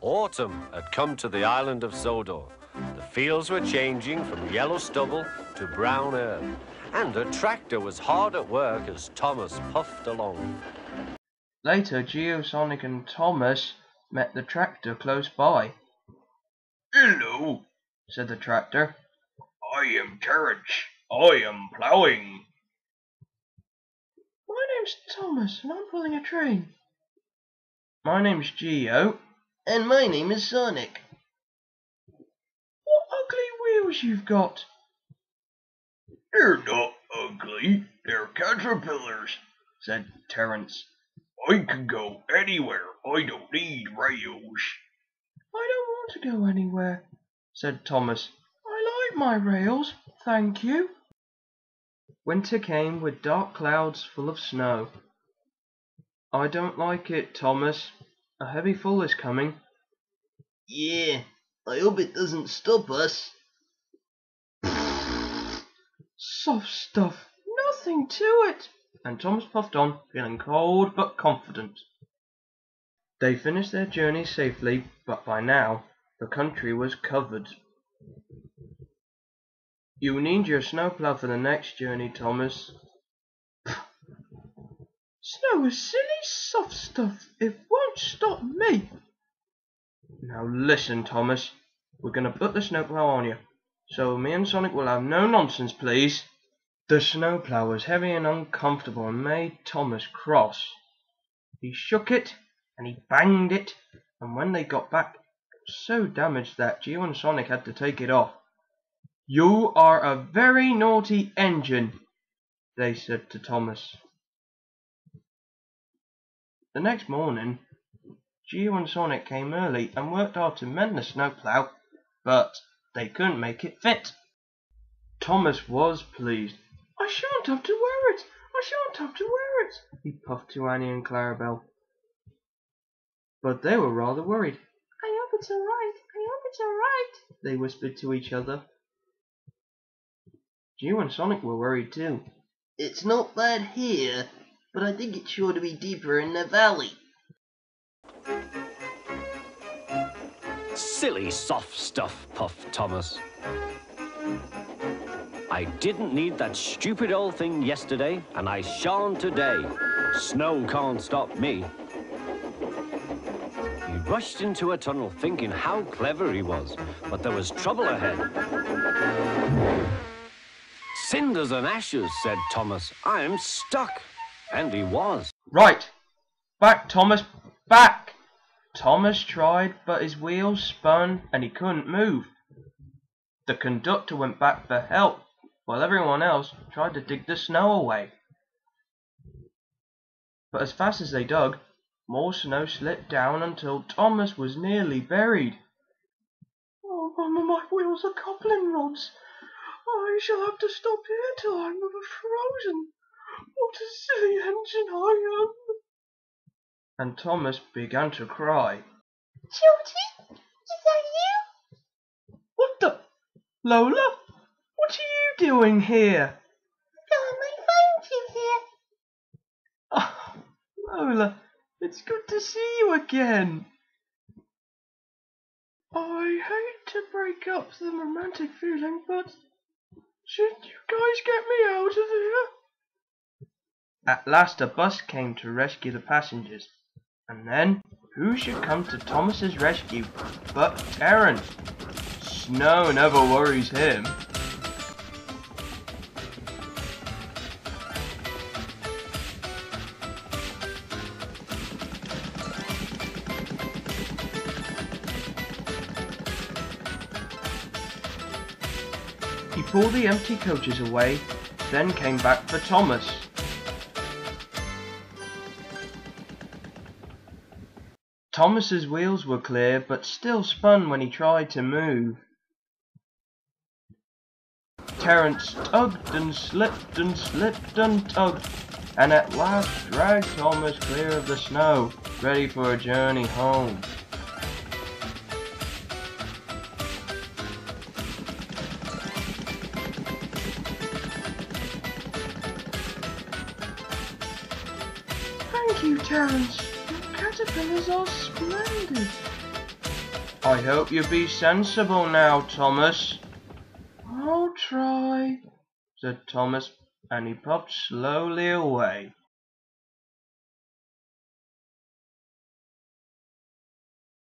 Autumn had come to the island of Sodor. The fields were changing from yellow stubble to brown earth, and a tractor was hard at work as Thomas puffed along. Later, Geosonic and Thomas met the tractor close by. Hello, said the tractor. I am Terence. I am ploughing. My name's Thomas, and I'm pulling a train. My name's Geo. And my name is Sonic. What ugly wheels you've got. They're not ugly. They're caterpillars, said Terence. I can go anywhere. I don't need rails. I don't want to go anywhere, said Thomas. I like my rails, thank you. Winter came with dark clouds full of snow. I don't like it, Thomas. A heavy fall is coming. Yeah, I hope it doesn't stop us. Soft stuff, nothing to it. And Thomas puffed on, feeling cold but confident. They finished their journey safely, but by now the country was covered. You will need your snowplow for the next journey, Thomas. Snow is silly soft stuff. It won't stop me. Now listen, Thomas. We're going to put the snowplow on you. So me and Sonic will have no nonsense, please. The snowplow was heavy and uncomfortable and made Thomas cross. He shook it and he banged it, and when they got back, it was so damaged that Geo and Sonic had to take it off. You are a very naughty engine, they said to Thomas. The next morning, Geo and Sonic came early and worked hard to mend the snowplow, but they couldn't make it fit. Thomas was pleased. I shan't have to wear it. I shan't have to wear it, he puffed to Annie and Clarabel. But they were rather worried. I hope it's all right. I hope it's all right, they whispered to each other. Geo and Sonic were worried too. It's not bad here, but I think it's sure to be deeper in the valley. Silly soft stuff, puffed Thomas. I didn't need that stupid old thing yesterday, and I shan't today. Snow can't stop me. He rushed into a tunnel thinking how clever he was, but there was trouble ahead. Cinders and ashes, said Thomas. I'm stuck. And he was. Right. Back, Thomas. Back. Thomas tried, but his wheels spun and he couldn't move. The conductor went back for help, while everyone else tried to dig the snow away. But as fast as they dug, more snow slipped down until Thomas was nearly buried. Oh, my wheels are coupling rods. I shall have to stop here till I'm frozen. What a silly engine I am. And Thomas began to cry. Georgie, is that you? What the? Lola? What are you doing here? My phone is here. Oh, Lola, it's good to see you again. I hate to break up the romantic feeling, but should you guys get me out of here? At last a bus came to rescue the passengers. And then, who should come to Thomas's rescue but Terence? Snow never worries him. He pulled the empty coaches away, then came back for Thomas. Thomas's wheels were clear, but still spun when he tried to move. Terence tugged and slipped and slipped and tugged, and at last dragged Thomas clear of the snow, ready for a journey home. Thank you, Terence. Caterpillars are splendid. I hope you be sensible now, Thomas. I'll try. said Thomas, and he popped slowly away.